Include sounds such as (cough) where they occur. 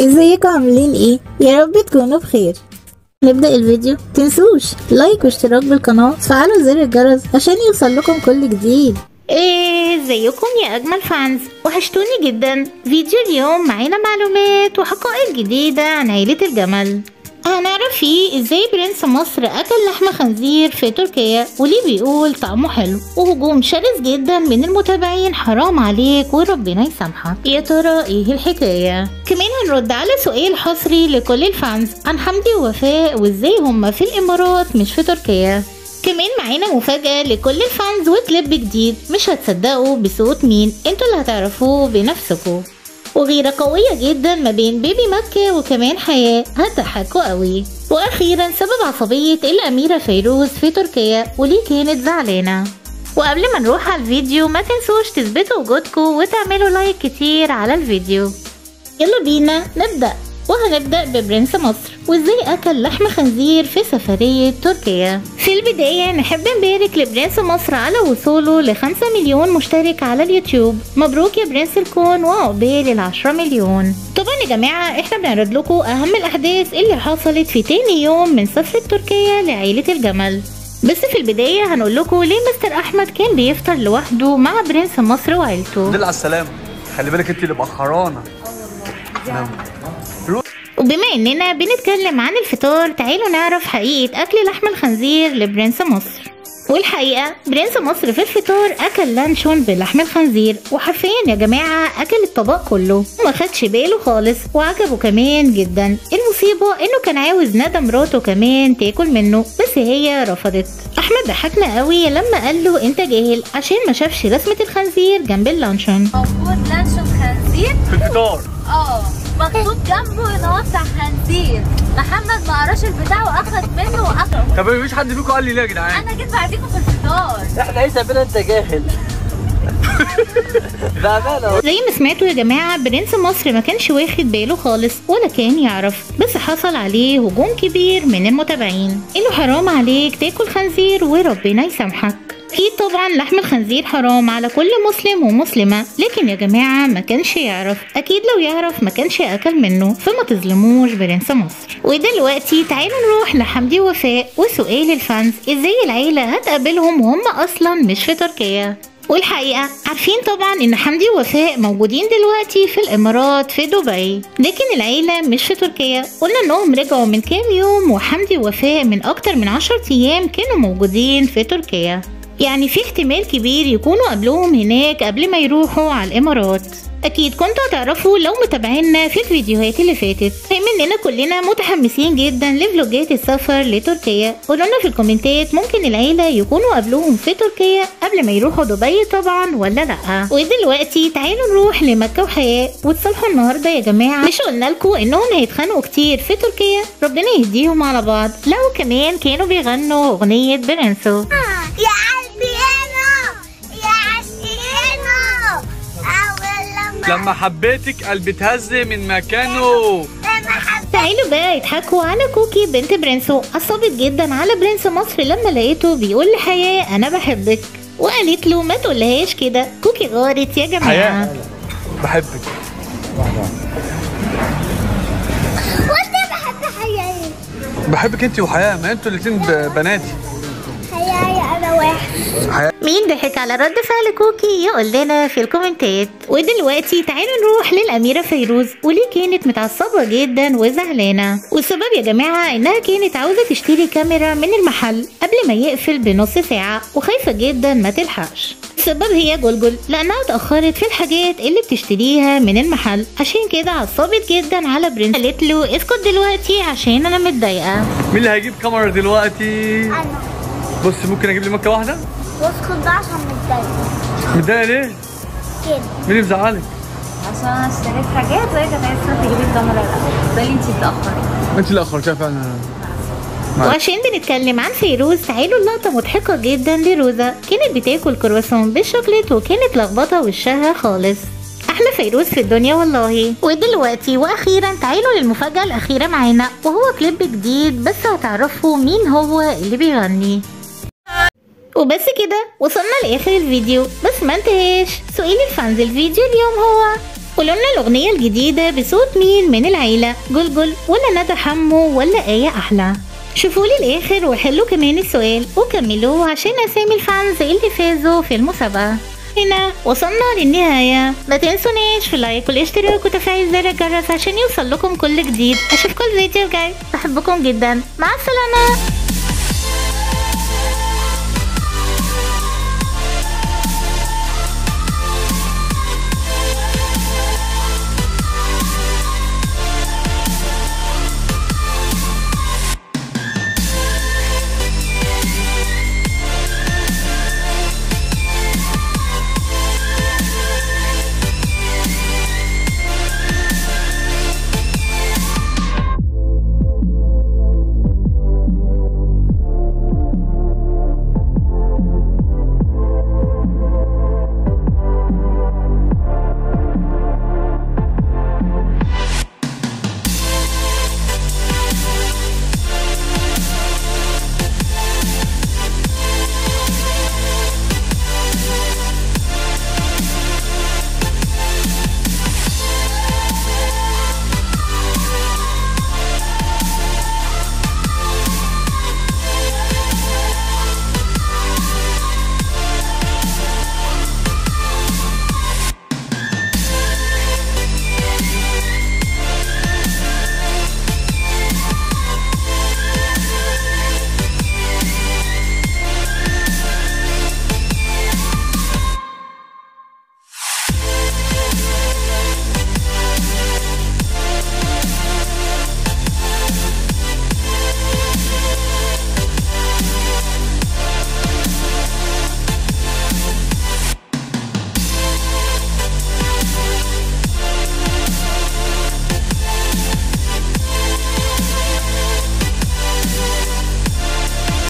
ازيكم؟ عاملين إيه؟ يا رب تكونوا بخير. نبدأ الفيديو؟ تنسوش like واشتراك بالقناة. وتفعلوا زر الجرس عشان يوصل لكم كل جديد. إيه ازيكم يا أجمل fans وحشتوني جدا. فيديو اليوم معانا معلومات وحقائق جديدة عن عيلة الجمل. هنعرف فيه إزاي برنس مصر أكل لحم خنزير في تركيا وليه بيقول طعمه حلو. وهجوم شرس جدا من المتابعين حرام عليك وربنا يسامحك. يا ترى إيه الحكاية؟ كمان هنرد على سؤال حصري لكل ال fans عن حمدي ووفاء وإزاي هما في الإمارات مش في تركيا. كمان معانا مفاجأة لكل ال fans وكليب جديد مش هتصدقوا بصوت مين أنتوا اللي هتعرفوه بنفسكم وغيرة قوية جدا ما بين baby مكة وكمان حياة. هتضحكوا قوي. وأخيرا سبب عصبية الأميرة فيروز في تركيا وليه كانت زعلانة. وقبل ما نروح على الفيديو ما تنسوش تثبتوا وجودكم وتعملوا like كتير على الفيديو. يلا بينا نبدأ. وهنبدأ ببرنس مصر. وإزاي أكل لحم خنزير في سفرية تركيا؟ في البداية نحب نبارك لبرنس مصر على وصوله لخمسة مليون مشترك على اليوتيوب. مبروك يا برنس الكون وعقبال العشرة مليون. طبعا يا جماعة إحنا بنعرض لكم أهم الأحداث اللي حصلت في تاني يوم من سفرة تركيا لعيلة الجمل. بس في البداية هنقول لكم ليه مستر أحمد كان بيفطر لوحده مع برنس مصر وعيلته. دل على السلامة خلي بالك انت اللي مأخرانة وبما إننا بنتكلم عن الفطار تعالوا نعرف حقيقة أكل لحم الخنزير لبرنس مصر. والحقيقة برنس مصر في الفطار أكل لانشون بلحم الخنزير وحرفيا يا جماعة أكل الطبق كله. وما خدش باله خالص وعجبه كمان جدا. المصيبة إنه كان عاوز ندى مراته كمان تاكل منه بس هي رفضت. أحمد ضحكنا قوي لما قال له أنت جاهل عشان ما شافش رسمة الخنزير جنب اللانشون. موجود لانشون خنزير؟ في الفطار. آه. مكتوب جنبه ان هو بتاع خنزير محمد ما قراش البتاع واخد منه واكله طب مفيش حد فيكم قال لي ليه يا جدعان؟ أنا جيت بعديكم في الفطار. إحنا عايز بينا أنت جاهل. (laughs) زي ما سمعتوا يا جماعة برنس مصر ما كانش واخد باله خالص ولا كان يعرف بس حصل عليه هجوم كبير من المتابعين. انه حرام عليك تاكل خنزير وربنا يسامحك. أكيد طبعا لحم الخنزير حرام على كل مسلم ومسلمة لكن يا جماعة ما كانش يعرف. أكيد لو يعرف ما كانش اكل منه فما تظلموش برنس مصر. ودلوقتي تعالوا نروح لحمدي وفاء وسؤال الفانز إزاي العيلة هتقابلهم وهم أصلا مش في تركيا؟ والحقيقة عارفين طبعا إن حمدي ووفاء موجودين دلوقتي في الإمارات في دبي لكن العيلة مش في تركيا. قلنا إنهم رجعوا من كام يوم وحمدي ووفاء من أكتر من عشر أيام كانوا موجودين في تركيا. يعني في احتمال كبير يكونوا قبلهم هناك قبل ما يروحوا على الإمارات. أكيد كنتوا هتعرفوا لو متابعينا في الفيديوهات اللي فاتت. بما اننا كلنا متحمسين جدا لفلوجات السفر لتركيا. قولوا لنا في الكومنتات ممكن العيلة يكونوا قبلهم في تركيا قبل ما يروحوا دبي طبعا ولا لأ. ودلوقتي تعالوا نروح لمكة وحياة وتصالحوا النهارده يا جماعة. مش قلنا لكم إنهم هيتخانقوا كتير في تركيا؟ ربنا يهديهم على بعض. لو كمان كانوا بيغنوا أغنية برنسو. لما حبيتك قلبي اتهز من مكانه. تعالوا بقى يضحكوا على كوكي بنت برنسو. عصبت جدا على برنس مصر لما لقيته بيقول لحياة أنا بحبك. وقالت له ما تقولهاش كده. كوكي غارت يا جماعة. حياة. بحبك. وأنت بحب حياتي بحبك أنت وحياة ما أنتوا الاتنين بناتي حياتي أنا واحد. مين ضحك على رد فعل كوكي يقول لنا في الكومنتات. ودلوقتي تعالوا نروح للأميرة فيروز وليه كانت متعصبة جدا وزعلانة. والسبب يا جماعة إنها كانت عاوزة تشتري كاميرا من المحل قبل ما يقفل بنص ساعة وخايفة جدا ما تلحقش. السبب هي جلجل لأنها اتأخرت في الحاجات اللي بتشتريها من المحل. عشان كده عصبت جدا على برنس. قالت له اسكت دلوقتي عشان أنا متضايقة. مين اللي هيجيب كاميرا دلوقتي؟ أنا. بص ممكن أجيب لي مكة واحدة؟ واسكت ده عشان متضايق. متضايقة ليه؟ كده. مين اللي مزعلك؟ عشان أنا اشتريت حاجات وهي كانت عايزة تجيبي الكاميرا الأول. ده اللي انت اتأخري. انت اللي أخرتيها فعلا. وعشان بنتكلم عن فيروز تعالوا اللقطة مضحكة جدا لروزا. كانت بتاكل كرواسون بالشوكليت وكانت لخبطة وشها خالص. أحلى فيروز في الدنيا والله. ودلوقتي وأخيرا تعالوا للمفاجأة الأخيرة معانا. وهو كليب جديد بس هتعرفوا مين هو اللي بيغني. وبس كده وصلنا لآخر الفيديو. بس ما انتهاش سؤال ال fans الفيديو اليوم هو. قولوا لنا الأغنية الجديدة بصوت مين من العيلة. جلجل ولا ندى حمو ولا آية أحلى. شوفوا لي الآخر وحلوا كمان السؤال وكملوا عشان أسامي ال fans اللي فازوا في المسابقة. هنا وصلنا للنهاية. ما تنسوناش في ال like والاشتراك وتفعيل زر الجرس عشان يوصل لكم كل جديد. أشوفكم الفيديو الجاي. بحبكم جدا. مع السلامة.